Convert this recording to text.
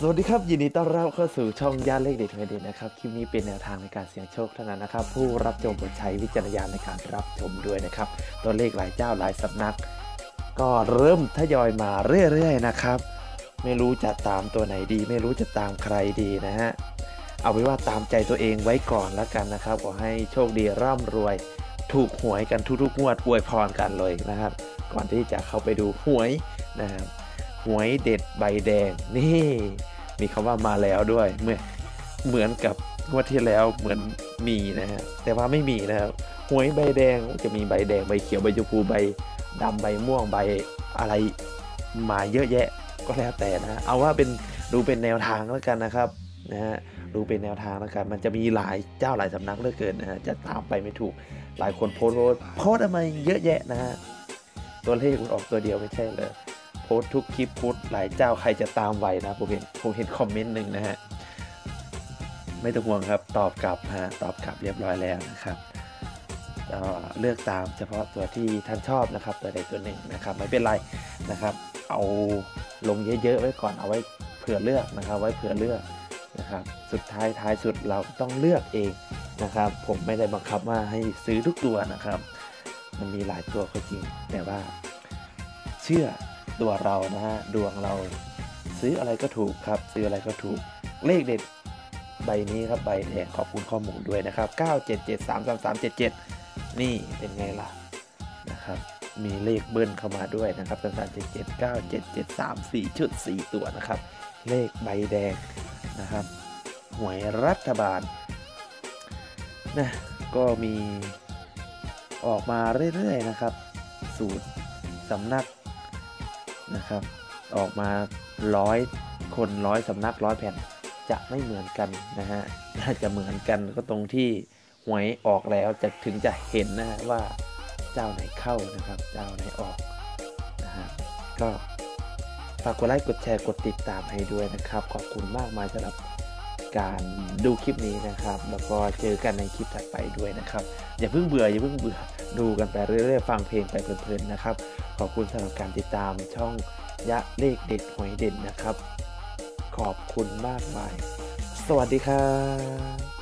สวัสดีครับ ยินดีต้อนรับเข้าสู่ช่องย่านเลขเด็ดเด็ดนะครับ คลิปนี้เป็นแนวทางในการเสี่ยงโชคเท่านั้นนะครับ ผู้รับชมโปรดใช้วิจารณญาณในการรับชมด้วยนะครับ ตัวเลขหลายเจ้าหลายสำนัก ก็เริ่มทยอยมาเรื่อยๆนะครับ ไม่รู้จะตามตัวไหนดี ไม่รู้จะตามใครดีนะฮะเอาไว้ว่าตามใจตัวเองไว้ก่อนแล้วกันนะครับขอให้โชคดีร่ำรวย ถูกหวยกันทุกๆงวดอวยพรกันเลยนะครับ ก่อนที่จะเข้าไปดูหวยนะครับ หวยเด็ดใบแดงนี่มีคำว่ามาแล้วด้วยเมื่อเหมือนกับงวดที่แล้วเหมือนมีนะฮะแต่ว่าไม่มีนะครับหวยใบแดงจะมีใบแดงใบเขียวใบชมพูใบดำใบม่วงใบอะไรมาเยอะแยะก็แล้วแต่นะเอาว่าเป็นดูเป็นแนวทางแล้วกันนะครับนะฮะดูเป็นแนวทางแล้วกันมันจะมีหลายเจ้าหลายสำนักเหลือเกินนะฮะจะตามไปไม่ถูกหลายคนโพสต์โพสต์ทำไมเยอะแยะนะฮะตัวเลขมันออกตัวเดียวไม่ใช่เลย โพสทุกคลิปโพสหลายเจ้าใครจะตามไหวนะผมเห็นผมเห็นคอมเมนต์หนึ่งนะฮะไม่ต้องห่วงครับตอบกลับฮะตอบกลับเรียบร้อยแล้วนะครับเลือกตามเฉพาะตัวที่ท่านชอบนะครับตัวใดตัวหนึ่งนะครับไม่เป็นไรนะครับ เอาลงเยอะๆไว้ก่อนเอาไว้เผื่อเลือกนะครับไว้เผื่อเลือกนะครับสุดท้ายท้ายสุดเราต้องเลือกเองนะครับ ผมไม่ได้บังคับว่าให้ซื้อทุกตัวนะครับ มันมีหลายตัวก็จริง แต่ว่าเชื่อ ตัวเรานะฮะดวงเรา ซื้ออะไรก็ถูกครับ ซื้ออะไรก็ถูกเลขเด็ดใบนี้ครับใบแดงขอบคุณข้อมูลด้วยนะครับ9773377 นี่เป็นไงล่ะนะครับมีเลขเบิ้ลเข้ามาด้วยนะครับ3377 9773 4ชุด4ตัวนะครับ เลขใบแดงนะครับ หวยรัฐบาลนะก็มีออกมาเรื่อยๆนะครับ สูตรสำนัก นะครับ ออกมาร้อยคนร้อยสำนักร้อยแผ่นจะไม่เหมือนกันนะฮะน่าจะเหมือนกันก็ตรงที่หวยออกแล้วจะถึงจะเห็นนะฮะว่าเจ้าไหนเข้านะครับ เจ้าไหนออกนะฮะก็ฝากกดไลค์กดแชร์กดติดตามให้ด้วยนะครับ ขอบคุณมากมายสำหรับ การดูคลิปนี้นะครับ แล้วก็เจอกันในคลิปถัดไปด้วยนะครับ อย่าเพิ่งเบื่ออย่าเพิ่งเบื่อดูกันไปเรื่อยๆฟังเพลงไปเพลินๆนะครับ ขอบคุณสำหรับการติดตามช่องยะเลขเด็ดหวยเด่นนะครับ ขอบคุณมากมาย สวัสดีครับ